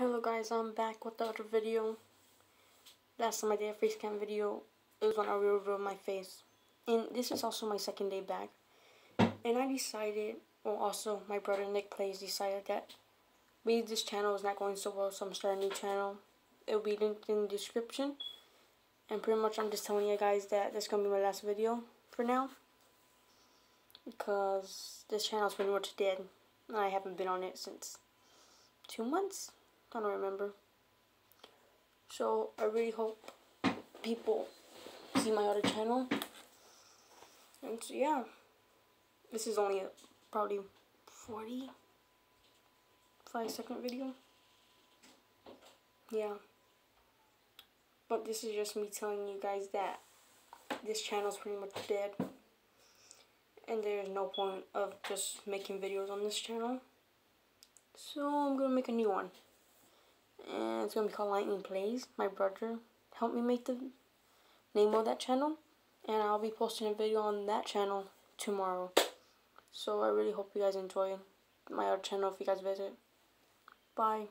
Hello guys, I'm back with the other video. Last time I did a face cam video, it was when I revealed my face. And this is also my second day back. And I decided, well also my brother Nick Plays decided that maybe this channel is not going so well, so I'm starting a new channel. It will be linked in the description. And pretty much I'm just telling you guys that this is going to be my last video for now. Because this channel is pretty much dead. And I haven't been on it since two months. I don't remember. So I really hope people see my other channel. And so yeah, this is only a probably 45 second video. Yeah. But this is just me telling you guys that this channel is pretty much dead. And there's no point of just making videos on this channel. So I'm gonna make a new one and it's gonna be called Lightning Plays. My brother helped me make the name of that channel, and I'll be posting a video on that channel tomorrow. So I really hope you guys enjoy my other channel if you guys visit. Bye.